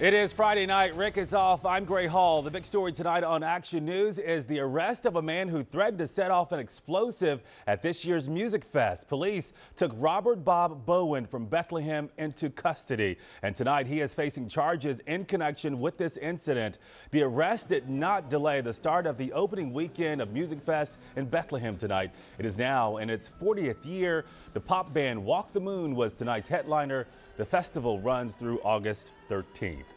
It is Friday night. Rick is off. I'm Gray Hall. The big story tonight on Action News is the arrest of a man who threatened to set off an explosive at this year's Musikfest. Police took Robert Bob Bowen from Bethlehem into custody. And tonight he is facing charges in connection with this incident. The arrest did not delay the start of the opening weekend of Musikfest in Bethlehem tonight. It is now in its 40th year. The pop band Walk the Moon was tonight's headliner. The festival runs through August 13th.